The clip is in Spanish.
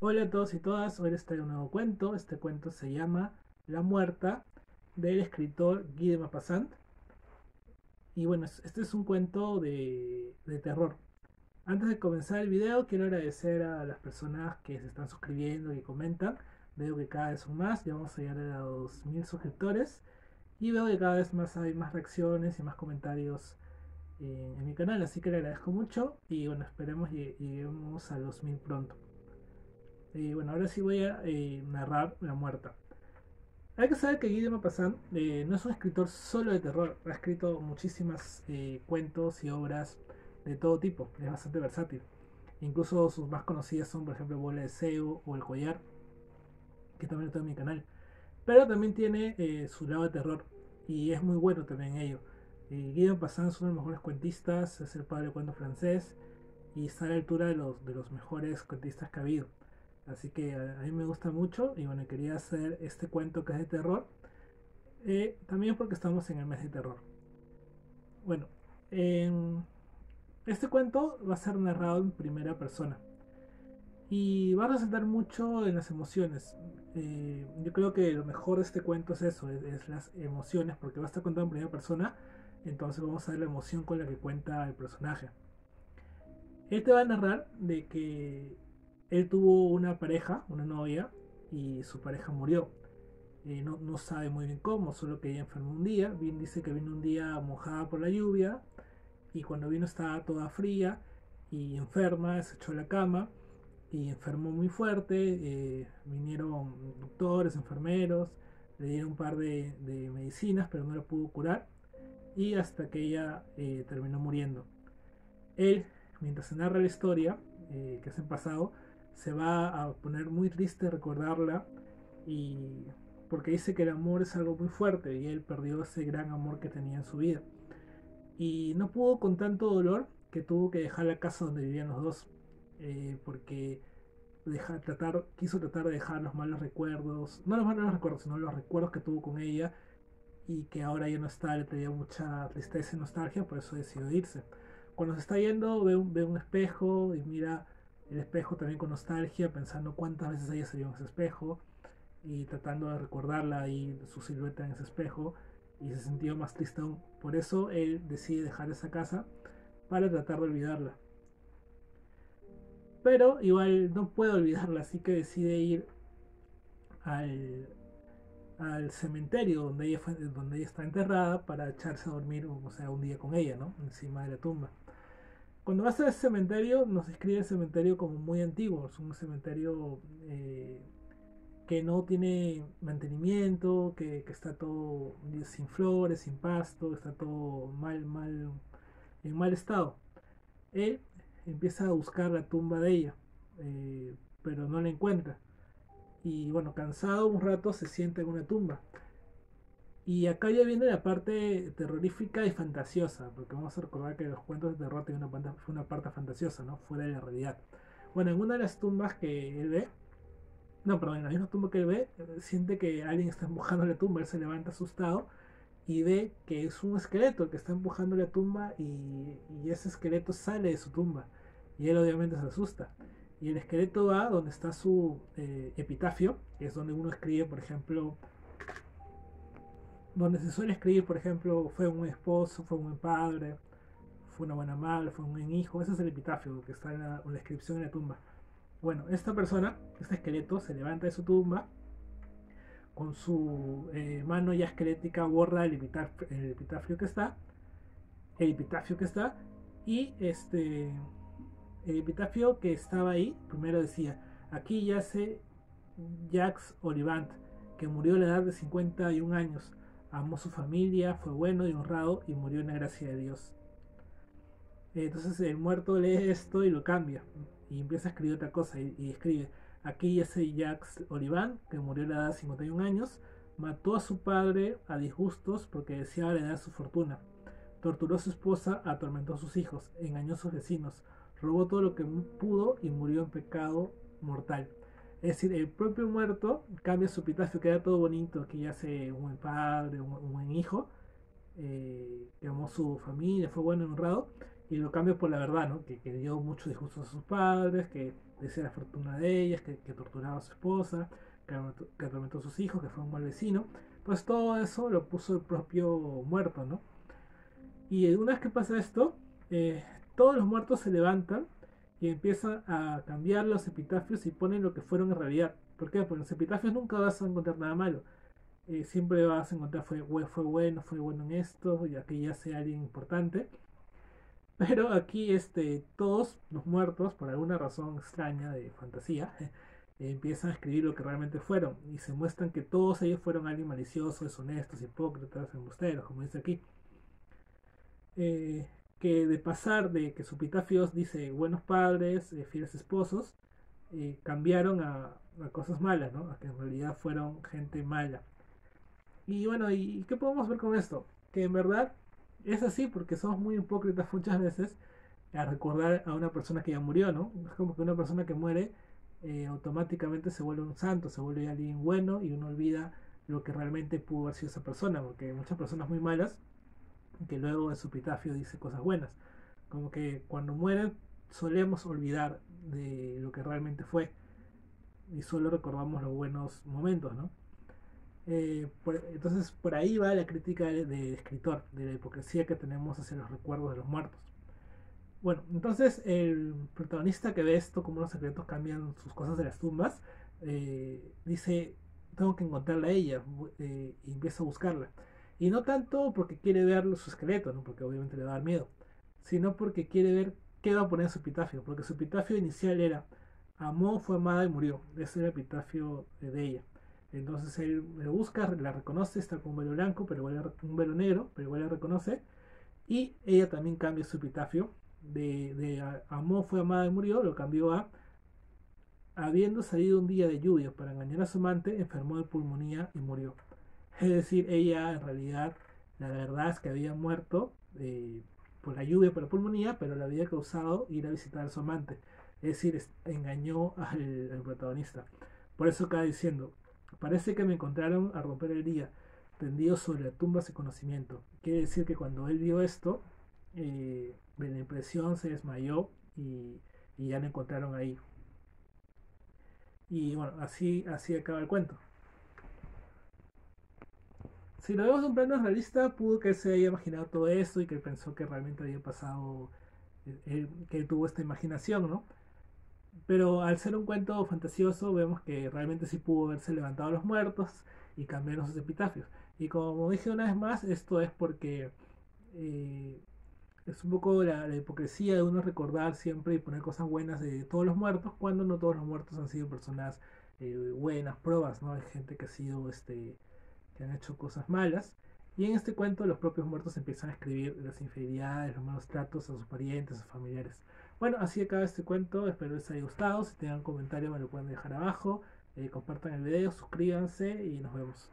Hola a todos y todas, hoy les traigo un nuevo cuento. Este cuento se llama La Muerta del escritor Guy de Maupassant. Y bueno, este es un cuento de, terror. Antes de comenzar el video, quiero agradecer a las personas que se están suscribiendo y comentan. Veo que cada vez son más, ya vamos a llegar a los mil suscriptores. Y veo que cada vez más hay más reacciones y más comentarios en, mi canal, así que le agradezco mucho. Y bueno, esperemos lleguemos a los mil pronto. Y bueno, ahora sí voy a eh, narrar La Muerta. Hay que saber que Guillermo Maupassant eh, no es un escritor solo de terror, ha escrito muchísimas eh, cuentos y obras de todo tipo, es bastante versátil. Incluso sus más conocidas son, por ejemplo, Bola de Seu o El Collar, que también está en mi canal. Pero también tiene eh, su lado de terror y es muy bueno también ello. Eh, de Maupassant es uno de los mejores cuentistas, es el padre del cuento francés y está a la altura de los, de los mejores cuentistas que ha habido. Así que a, mí me gusta mucho y bueno, quería hacer este cuento que es de terror. Eh, también porque estamos en el mes de terror. Bueno, en este cuento va a ser narrado en primera persona. Y va a resaltar mucho en las emociones. Eh, yo creo que lo mejor de este cuento es eso, es, es, las emociones, porque va a estar contado en primera persona. Entonces vamos a ver la emoción con la que cuenta el personaje. Él te va a narrar de que él tuvo una pareja, una novia, y su pareja murió. Eh, no, no, sabe muy bien cómo, solo que ella enfermó un día. Bien dice que vino un día mojada por la lluvia y cuando vino estaba toda fría y enferma, se echó a la cama y enfermó muy fuerte. Eh, vinieron doctores, enfermeros, le dieron un par de, medicinas, pero no la pudo curar y hasta que ella eh, terminó muriendo. Él, mientras se narra la historia que es en pasado, se va a poner muy triste recordarla y porque dice que el amor es algo muy fuerte y él perdió ese gran amor que tenía en su vida. Y no pudo con tanto dolor que tuvo que dejar la casa donde vivían los dos eh, porque deja, tratar, quiso tratar de dejar los malos recuerdos no los malos recuerdos sino los recuerdos que tuvo con ella y que ahora ya no está le tenía mucha tristeza y nostalgia por eso decidió irse. Cuando se está yendo ve un, ve un espejo y mira el espejo también con nostalgia, pensando cuántas veces ella se vio en ese espejo y tratando de recordarla ahí su silueta en ese espejo y se sintió más triste aún. Por eso él decide dejar esa casa para tratar de olvidarla. Pero igual no puede olvidarla, así que decide ir al, al cementerio donde ella, fue, donde ella está enterrada para echarse a dormir, o sea, un día con ella, ¿no? Encima de la tumba. Cuando a ese cementerio, nos describe el cementerio como muy antiguo. Es un cementerio eh, que no tiene mantenimiento, que, está todo sin flores, sin pasto, está todo mal, mal, en mal estado. Él empieza a buscar la tumba de ella, eh, pero no la encuentra. Y bueno, cansado un rato se sienta en una tumba. Y acá ya viene la parte terrorífica y fantasiosa, porque vamos a recordar que los cuentos de terror tienen una una parte fantasiosa, ¿no? Fuera de la realidad. Bueno, en una de las tumbas que él ve, no, perdón, en la misma tumba que él ve, siente que alguien está empujando la tumba, él se levanta asustado y ve que es un esqueleto el que está empujando la tumba y, y ese esqueleto sale de su tumba. Y él obviamente se asusta. Y el esqueleto va donde está su eh, epitafio, que es donde uno escribe, por ejemplo, donde se suele escribir, por ejemplo, fue un esposo, fue un buen padre, fue una buena madre, fue un buen hijo. Ese es el epitafio que está en la, en inscripción en la tumba. Bueno, esta persona, este esqueleto, se levanta de su tumba, con su eh, mano ya esquelética borra el epitafio, el epitafio, que está, el epitafio que está, y este, el epitafio que estaba ahí, primero decía, aquí yace Jacques Olivant, que murió a la edad de 51 años, amó su familia, fue bueno y honrado y murió en la gracia de Dios. Entonces el muerto lee esto y lo cambia y empieza a escribir otra cosa y, escribe, aquí ese Jacques Oliván, que murió a la edad de 51 años, mató a su padre a disgustos porque deseaba heredar su fortuna, torturó a su esposa, atormentó a sus hijos, engañó a sus vecinos, robó todo lo que pudo y murió en pecado mortal. Es decir, el propio muerto cambia su epitafio, queda todo bonito, que ya hace un buen padre, un, buen hijo, eh, que amó su familia, fue bueno y honrado, y lo cambia por la verdad, ¿no? Que, que dio muchos disgustos a sus padres, que decía la fortuna de ellas, que, torturaba a su esposa, que, que atormentó a sus hijos, que fue un mal vecino. Pues todo eso lo puso el propio muerto, ¿no? Y una vez que pasa esto, eh, todos los muertos se levantan y empiezan a cambiar los epitafios y ponen lo que fueron en realidad. ¿Por qué? Porque en los epitafios nunca vas a encontrar nada malo. Eh, siempre vas a encontrar fue, fue bueno, fue bueno en esto, y aquí ya sea alguien importante. Pero aquí este, todos los muertos, por alguna razón extraña de fantasía, empiezan a escribir lo que realmente fueron y se muestran que todos ellos fueron alguien malicioso, deshonestos, hipócritas, embusteros, como dice aquí. Eh, que de pasar de que su epitafio dice buenos padres, eh, fieles esposos, eh, cambiaron a, cosas malas, ¿no? A que en realidad fueron gente mala. Y bueno, ¿y qué podemos ver con esto? Que en verdad es así porque somos muy hipócritas muchas veces a recordar a una persona que ya murió, ¿no? Es como que una persona que muere eh, automáticamente se vuelve un santo, se vuelve alguien bueno y uno olvida lo que realmente pudo haber sido esa persona, porque muchas personas muy malas que luego en su epitafio dice cosas buenas. Como que cuando mueren solemos olvidar de lo que realmente fue y solo recordamos los buenos momentos, ¿no? Eh, entonces por ahí va la crítica del de escritor, de la hipocresía que tenemos hacia los recuerdos de los muertos. Bueno, entonces el protagonista que ve esto, como los secretos cambian sus cosas de las tumbas, eh, dice, tengo que encontrarla a ella, eh, y empieza a buscarla. Y no tanto porque quiere ver su esqueleto, porque obviamente le va a dar miedo, sino porque quiere ver qué va a poner su epitafio, porque su epitafio inicial era amó, fue amada y murió. Ese era el epitafio de ella. Entonces él le busca, la reconoce, está con un velo blanco, pero igual un velo negro, pero igual la reconoce. Y ella también cambia su epitafio. De, de amó, fue amada y murió, lo cambió a habiendo salido un día de lluvia para engañar a su amante, enfermó de pulmonía y murió. Es decir, ella en realidad, la verdad es que había muerto eh, por la lluvia, por la pulmonía, pero le había causado ir a visitar a su amante. Es decir, engañó al, protagonista. Por eso acaba diciendo, parece que me encontraron a romper el día, tendido sobre la tumba sin conocimiento. Quiere decir que cuando él vio esto, eh, de la impresión se desmayó y, y ya lo encontraron ahí. Y bueno, así, así acaba el cuento si lo vemos en un plano realista, pudo que se haya imaginado todo esto y que pensó que realmente había pasado, eh, eh, que tuvo esta imaginación, ¿no? Pero al ser un cuento fantasioso, vemos que realmente sí pudo haberse levantado a los muertos y cambiar sus epitafios. Y como dije una vez más, esto es porque eh, es un poco la, hipocresía de uno recordar siempre y poner cosas buenas de todos los muertos, cuando no todos los muertos han sido personas buenas, pruebas, ¿no? Hay gente que ha sido este que han hecho cosas malas. Y en este cuento los propios muertos empiezan a escribir las infidelidades, los malos tratos a sus parientes, a sus familiares. Bueno, así acaba este cuento, espero les haya gustado. Si tienen comentario me lo pueden dejar abajo. Eh, compartan el video, suscríbanse y nos vemos.